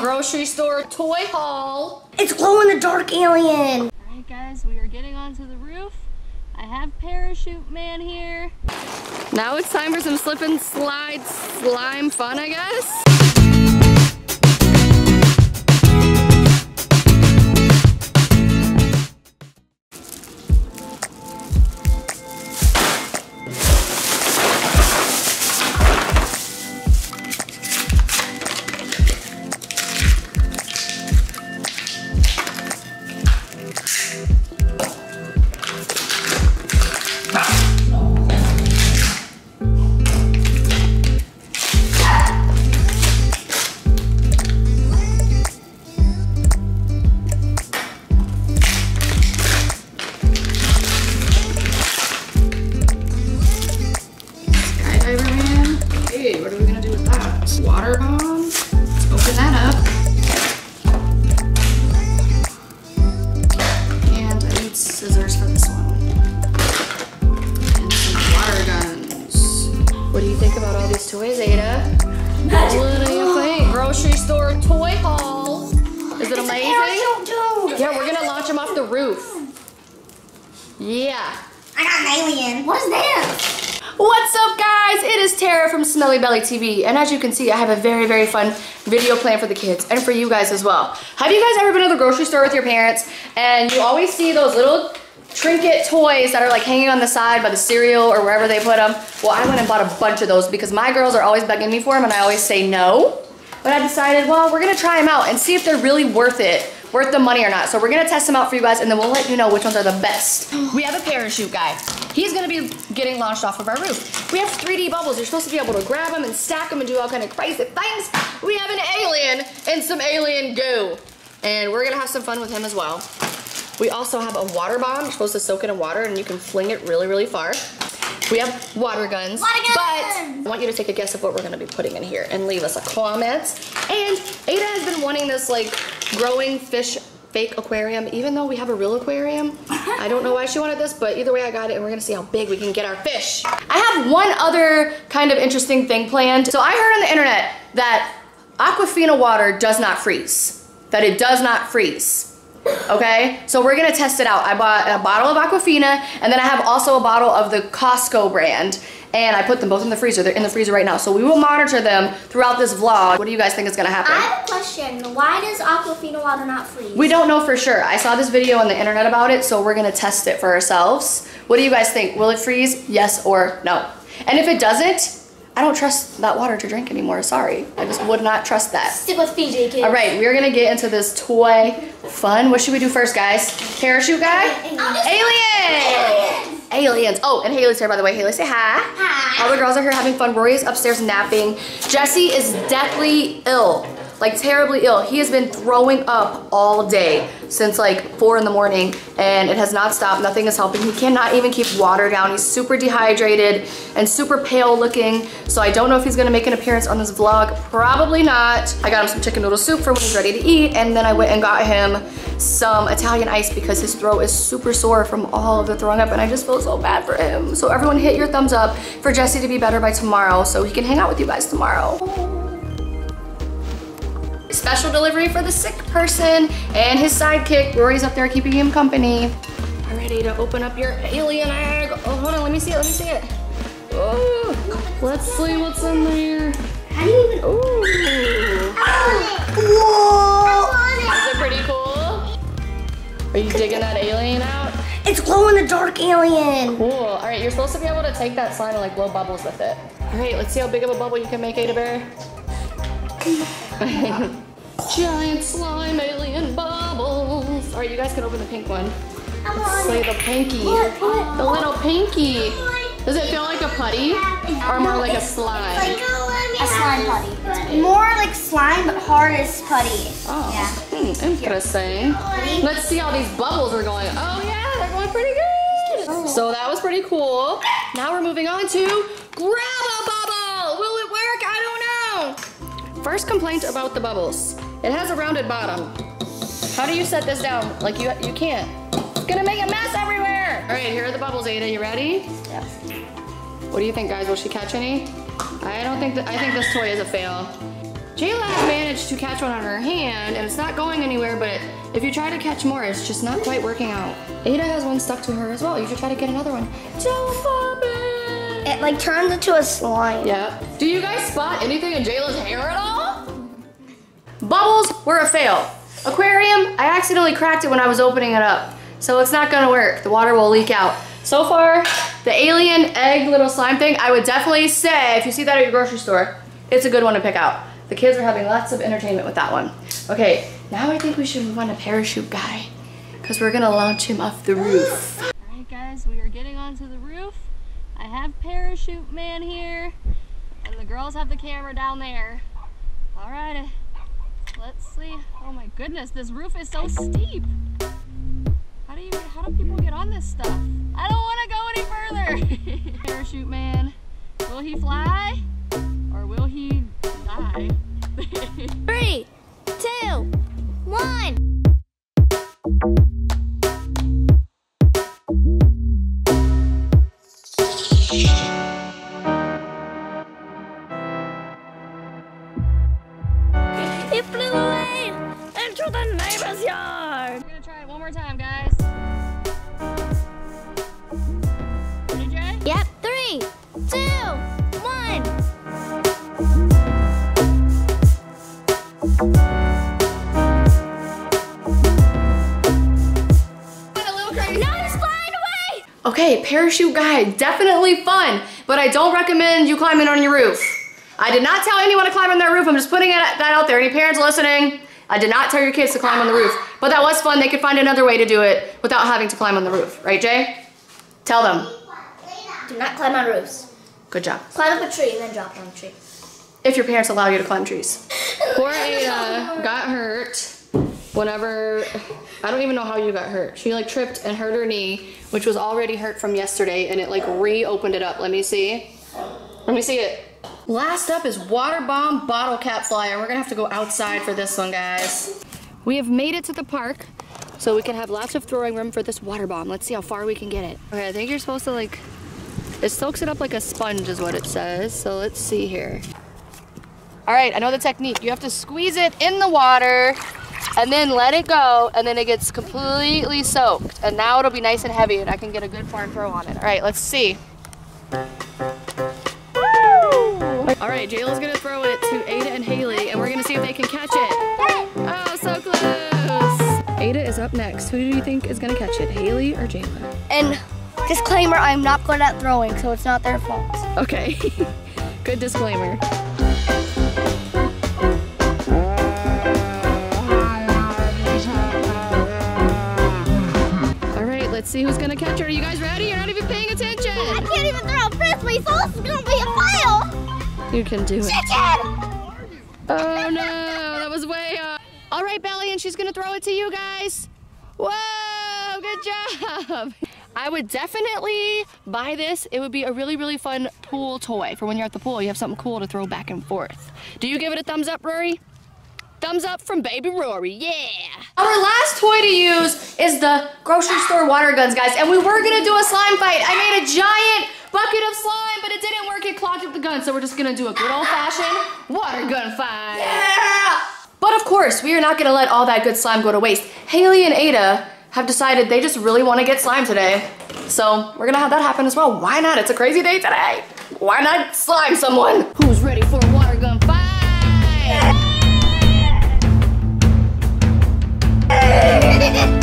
Grocery store toy haul. It's glow in the dark alien. All right, guys, we are getting onto the roof. I have parachute man here. Now it's time for some slip and slide slime fun, I guess. Scissors for this one. And some water guns. What do you think about all these toys, Ada? What do you think? Grocery store toy haul. Is it amazing? Parachute dude. Yeah, we're gonna launch them off the roof. Yeah. I got an alien. What is this? What's up guys? It is Terra from Smelly Belly TV and as you can see I have a very very fun video plan for the kids and for you guys as well. Have you guys ever been to the grocery store with your parents and you always see those little trinket toys that are like hanging on the side by the cereal or wherever they put them? Well I went and bought a bunch of those because my girls are always begging me for them and I always say no. But I decided well we're gonna try them out and see if they're really worth it worth the money or not. So we're gonna test them out for you guys and then we'll let you know which ones are the best. We have a parachute guy. He's gonna be getting launched off of our roof. We have 3D bubbles. You're supposed to be able to grab them and stack them and do all kind of crazy things. We have an alien and some alien goo. And we're gonna have some fun with him as well. We also have a water bomb. You're supposed to soak it in water and you can fling it really, really far. We have water guns, Water but! I want you to take a guess of what we're gonna be putting in here and leave us a comment. And Ada has been wanting this like growing fish fake aquarium, even though we have a real aquarium. I don't know why she wanted this, but either way I got it and we're gonna see how big we can get our fish. I have one other kind of interesting thing planned. So I heard on the internet that Aquafina water does not freeze, that it does not freeze. Okay, so we're gonna test it out. I bought a bottle of Aquafina and then I have also a bottle of the Costco brand and I put them both in the freezer. They're in the freezer right now. So we will monitor them throughout this vlog. What do you guys think is gonna happen? I have a question. Why does Aquafina water not freeze? We don't know for sure. I saw this video on the internet about it, so we're gonna test it for ourselves. What do you guys think? Will it freeze? Yes or no? And if it doesn't, I don't trust that water to drink anymore. Sorry. I just would not trust that. Stick with Fiji, kids. All right, we're gonna get into this toy fun. What should we do first, guys? Parachute guy? Aliens! Aliens. Oh, and Haley's here, by the way. Haley, say hi. Hi. All the girls are here having fun. Rory is upstairs napping. Jesse is deathly ill, like terribly ill. He has been throwing up all day since like four in the morning and it has not stopped. Nothing is helping. He cannot even keep water down. He's super dehydrated and super pale looking. So I don't know if he's gonna make an appearance on this vlog. Probably not. I got him some chicken noodle soup for when he's ready to eat and then I went and got him some Italian ice because his throat is super sore from all of the throwing up and I just feel so bad for him. So everyone hit your thumbs up for Jesse to be better by tomorrow so he can hang out with you guys tomorrow. Special delivery for the sick person and his sidekick. Rory's up there keeping him company. All ready to open up your alien egg. Oh, hold on, let me see it, let me see it. Oh, let's see what's in there. How do you even Ooh. Whoa! Is it pretty cool? Are you digging that alien out? It's glow in the dark alien. Cool. All right, you're supposed to be able to take that slime and like blow bubbles with it. All right, let's see how big of a bubble you can make, Ada Bear. Giant slime alien bubbles. All right, you guys can open the pink one. I'm Let's on the pinky. What? What? The little pinky. Does it feel like a putty or more like a slime? a slime putty. More like slime, but hard as putty. Oh, Yeah. hmm, interesting. Let's see how these bubbles are going. Oh yeah, they're going pretty good. So that was pretty cool. Now we're moving on to grab a bubble. Will it work? I don't know. First complaint about the bubbles. It has a rounded bottom. How do you set this down? Like you, you can't. It's gonna make a mess everywhere. All right, here are the bubbles, Ada. You ready? Yeah. What do you think, guys? Will she catch any? I don't think that, I think this toy is a fail. Jayla managed to catch one on her hand and it's not going anywhere, but if you try to catch more, it's just not quite working out. Ada has one stuck to her as well. You should try to get another one. Don't pop it! It like turns into a slime. Yeah. Do you guys spot anything in Jayla's hair at all? Bubbles were a fail. Aquarium, I accidentally cracked it when I was opening it up. So it's not gonna work. The water will leak out. So far, the alien egg little slime thing, I would definitely say, if you see that at your grocery store, it's a good one to pick out. The kids are having lots of entertainment with that one. Okay, now I think we should move on to Parachute Guy, because we're gonna launch him off the roof. All right, guys, we are getting onto the roof. I have Parachute Man here, and the girls have the camera down there. All right, let's see. Oh my goodness, this roof is so steep. How do you, how do people get on this stuff? I don't want to go any further. Parachute Man, will he fly or will he die? Three, two, one. Okay, parachute guy, definitely fun, but I don't recommend you climbing on your roof. I did not tell anyone to climb on their roof. I'm just putting that out there. Any parents listening, I did not tell your kids to climb on the roof, but that was fun. They could find another way to do it without having to climb on the roof, right, Jay? Tell them. Do not climb on roofs. Good job. Climb up a tree and then drop on the tree. If your parents allow you to climb trees. Poor Ada got hurt whenever, I don't even know how you got hurt. She like tripped and hurt her knee, which was already hurt from yesterday, and it like reopened it up. Let me see. Let me see it. Last up is water bomb bottle cap flyer. We're gonna have to go outside for this one, guys. We have made it to the park, so we can have lots of throwing room for this water bomb. Let's see how far we can get it. Okay, I think you're supposed to like, it soaks it up like a sponge is what it says. So let's see here. All right, I know the technique. You have to squeeze it in the water and then let it go and then it gets completely soaked. And now it'll be nice and heavy and I can get a good farm throw on it. All right, let's see. All right, Jayla's gonna throw it to Ada and Haley and we're gonna see if they can catch it. Oh, so close. Ada is up next. Who do you think is gonna catch it, Haley or Jayla? And disclaimer, I'm not good at throwing, so it's not their fault. Okay, good disclaimer. Let's see who's gonna catch her. Are you guys ready? You're not even paying attention. I can't even throw a frisbee, so this is gonna be a fail. You can do it. Chicken! Oh no, that was way off. All right, Belly, and she's gonna throw it to you guys. Whoa, good job. I would definitely buy this. It would be a really, really fun pool toy for when you're at the pool. You have something cool to throw back and forth. Do you give it a thumbs up, Rory? Thumbs up from baby Rory, yeah. Our last toy to use is the grocery store water guns, guys. And we were gonna do a slime fight. I made a giant bucket of slime, but it didn't work. It clogged up the gun. So we're just gonna do a good old fashioned water gun fight. Yeah! But of course, we are not gonna let all that good slime go to waste. Haley and Ada have decided they just really wanna get slime today. So we're gonna have that happen as well. Why not? It's a crazy day today. Why not slime someone? Who's ready for Don't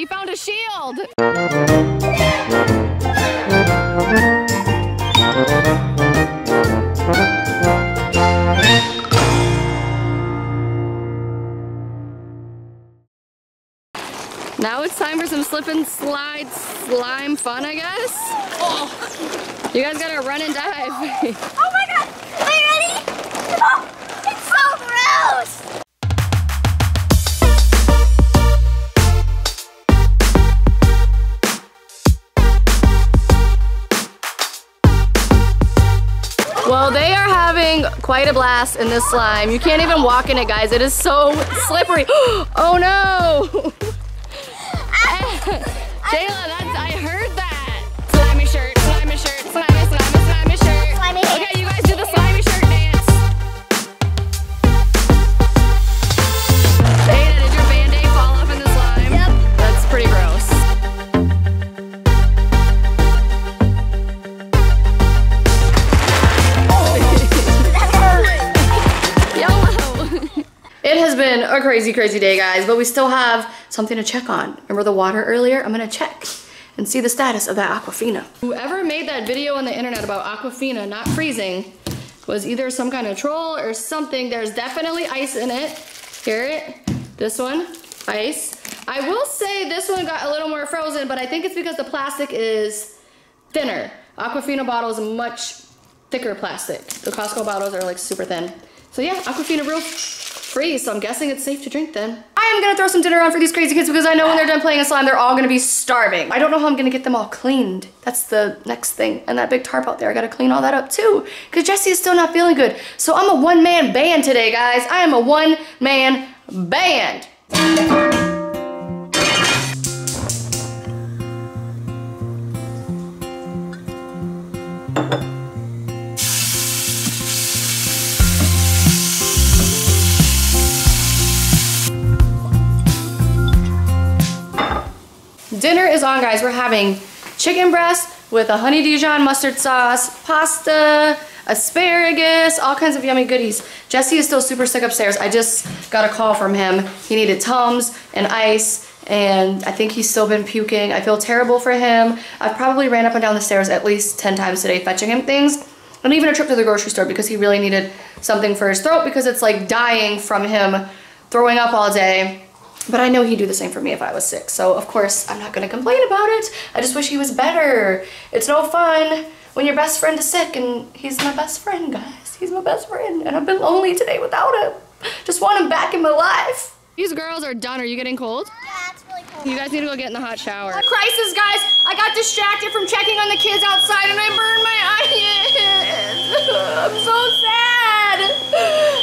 He found a shield. Now it's time for some slip and slide slime fun, I guess. Oh. You guys gotta run and dive. Oh having quite a blast in this slime. You can't even walk in it, guys. It is so slippery. oh no! Jayla, a crazy, crazy day, guys, but we still have something to check on. Remember the water earlier? I'm gonna check and see the status of that Aquafina. Whoever made that video on the internet about Aquafina not freezing was either some kind of troll or something. There's definitely ice in it. Hear it? This one, ice. I will say this one got a little more frozen, but I think it's because the plastic is thinner. Aquafina bottle is much thicker plastic. The Costco bottles are like super thin. So yeah, Aquafina real free, so I'm guessing it's safe to drink then. I am gonna throw some dinner on for these crazy kids because I know when ah. they're done playing a slime, they're all gonna be starving. I don't know how I'm gonna get them all cleaned. That's the next thing. And that big tarp out there, I gotta clean all that up too. Cause Jesse is still not feeling good. So I'm a one-man band today, guys. I am a one-man band. On, guys. We're having chicken breast with a honey Dijon mustard sauce, pasta, asparagus, all kinds of yummy goodies. Jesse is still super sick upstairs. I just got a call from him. He needed Tums and ice, and I think he's still been puking. I feel terrible for him. I've probably ran up and down the stairs at least 10 times today fetching him things. And even a trip to the grocery store because he really needed something for his throat because it's like dying from him throwing up all day. But I know he'd do the same for me if I was sick. So of course I'm not gonna complain about it. I just wish he was better. It's no fun when your best friend is sick and he's my best friend, guys. He's my best friend and I've been lonely today without him. Just want him back in my life. These girls are done. Are you getting cold? Yeah, it's really cold. You guys need to go get in the hot shower. Crisis, guys! I got distracted from checking on the kids outside and I burned my eyes. I'm so sad.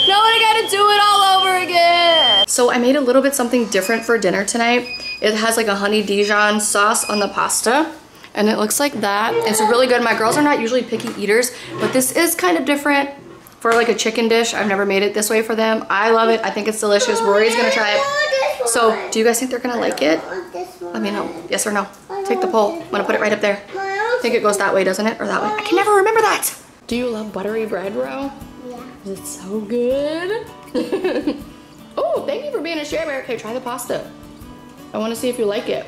Now I gotta do it all over again. So I made a little bit something different for dinner tonight. It has like a honey Dijon sauce on the pasta. And it looks like that. It's really good. My girls are not usually picky eaters, but this is kind of different for like a chicken dish. I've never made it this way for them. I love it. I think it's delicious. Rory's gonna try it. So do you guys think they're gonna like it? Let me know. Yes or no. Take the poll. I'm gonna put it right up there. I think it goes that way, doesn't it? Or that way? I can never remember that. Do you love buttery bread, Ro? Yeah. Is it so good? oh, thank you for being a share bear. Okay, try the pasta. I wanna see if you like it.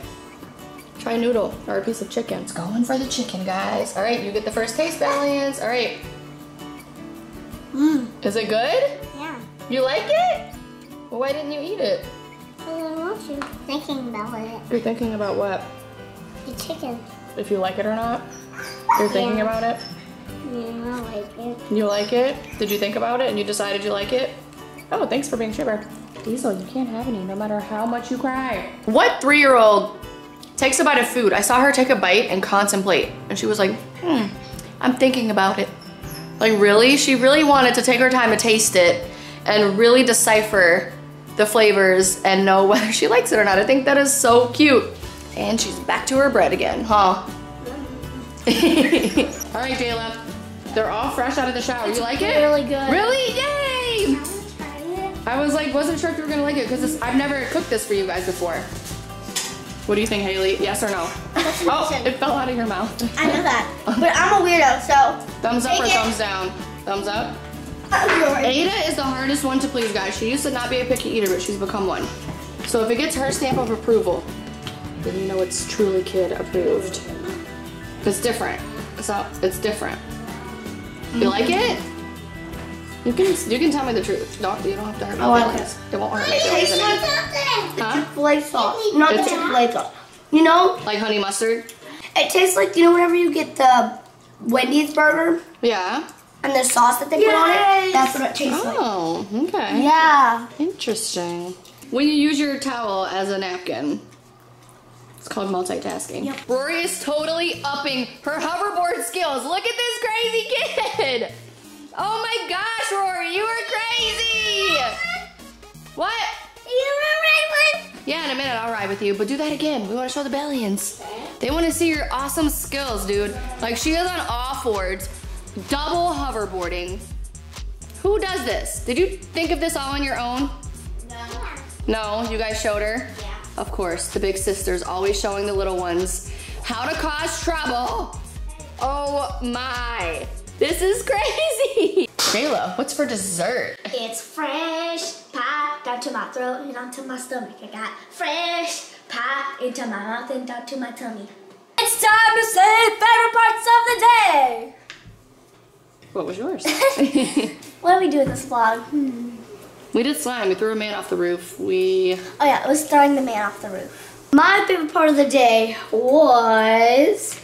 Try a noodle or a piece of chicken. It's going for the chicken, guys. All right, you get the first taste, Valiance. All right. Mmm. Is it good? Yeah. You like it? Well, why didn't you eat it? I don't want you thinking about it. You're thinking about what? The chicken. If you like it or not? You're thinking Yeah. about it? Yeah, I like it. You like it? Did you think about it and you decided you like it? Oh, thanks for being shiver. Diesel, you can't have any no matter how much you cry. What three-year-old takes a bite of food? I saw her take a bite and contemplate. And she was like, hmm, I'm thinking about it. Like really? She really wanted to take her time to taste it and really decipher the flavors and know whether she likes it or not. I think that is so cute. And she's back to her bread again, huh? all right, Jayla. They're all fresh out of the shower. you like it? really good. Really? Yay! I was like, wasn't sure if you were gonna like it because I've never cooked this for you guys before. What do you think, Haley? Yes or no? Oh, it fell out of your mouth. I know that. But I'm a weirdo, so. Thumbs up or it. thumbs down? Thumbs up. Ada is the hardest one to please, guys. She used to not be a picky eater, but she's become one. So if it gets her stamp of approval, then you know it's truly kid approved. It's different. So it's different. You like it? You can you can tell me the truth. Don't you don't have to hurt my oh, I like feelings. It won't hurt my feelings. Tastes any. like Huh? Chick-fil-A sauce. Not the It's- Chick-fil-A sauce. You know, Like honey mustard? it tastes like, you know, whenever you get the Wendy's burger Yeah. and the sauce that they put on it, that's what it tastes like. Oh, okay. Yeah. Interesting. When you use your towel as a napkin, it's called multitasking. Yep. Rory is totally upping her hoverboard skills. Look at this crazy kid. Oh my gosh, Rory, you are crazy! What? You were right one. Yeah, in a minute I'll ride with you, but do that again. We want to show the Bellions. They want to see your awesome skills, dude. Like she is on all fours, double hoverboarding. Who does this? Did you think of this all on your own? No. No, you guys showed her? Yeah. Of course, the big sister's always showing the little ones how to cause trouble. Oh my, this is crazy. Jayla, what's for dessert? It's fresh pie down to my throat and onto my stomach. I got fresh pie into my mouth and down to my tummy. It's time to say favorite parts of the day. What was yours? What do we do with this vlog? Hmm. we did slime, we threw a man off the roof. We, Oh yeah, it was throwing the man off the roof. My favorite part of the day was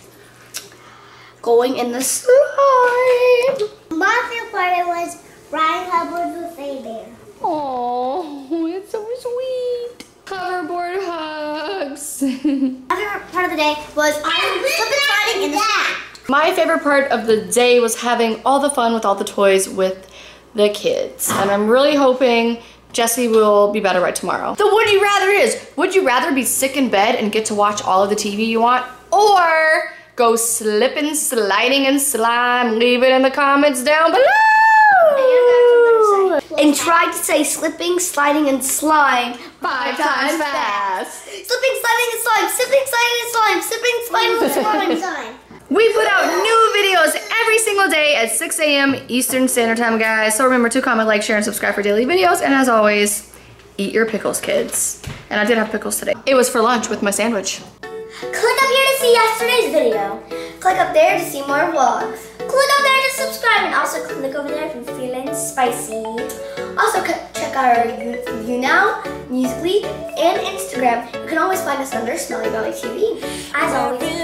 going in the slime. My favorite part was riding hoverboard with a bear. oh, it's so sweet. Hoverboard hugs. My favorite part of the day was I slipping sliding in the slime. My favorite part of the day was having all the fun with all the toys with the kids. And I'm really hoping Jesse will be better by tomorrow. The would you rather is, would you rather be sick in bed and get to watch all of the TV you want? Or go slipping, sliding and slime? Leave it in the comments down below. And try to say slipping, sliding, and slime Five times fast. Slipping, sliding, and slime. Slipping, sliding, and slime. Slipping, sliding, and slime. We put out new videos every single day at 6 a.m. Eastern Standard Time, guys. So remember to comment, like, share, and subscribe for daily videos. And as always, eat your pickles, kids. And I did have pickles today. It was for lunch with my sandwich. Click up here see yesterday's video. Click up there to see more vlogs. Click up there to subscribe and also click over there if you're feeling spicy. Also check out our you, you Now, Musical.ly, and Instagram. You can always find us under Smelly Belly TV. As always,